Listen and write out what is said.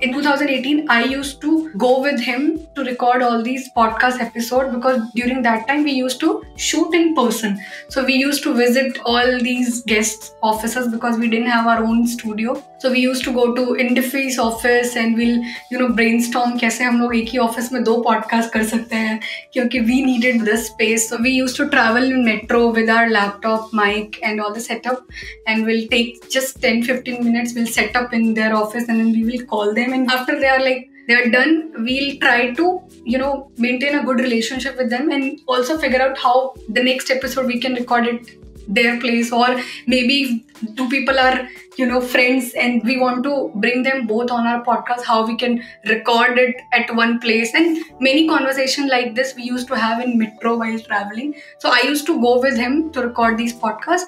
in 2018 i used to go with him to record all these podcast episodes because during that time we used to shoot in person. So we used to visit all these guests offices because we didn't have our own studio. So we used to go to indifi's office and we'll you know brainstorm kaise hum log ek hi office mein do podcast kar sakte hain kyunki we needed this space. So we used to travel in metro with our laptop mic and all the setup and we'll take just 10 15 minutes we'll set up in their office and then we will call them and after they are like they're done we'll try to you know maintain a good relationship with them and also figure out how the next episode we can record it their place or maybe two people are you know friends and we want to bring them both on our podcast how we can record it at one place. And many conversation like this we used to have in metro while traveling. So i used to go with him to record these podcasts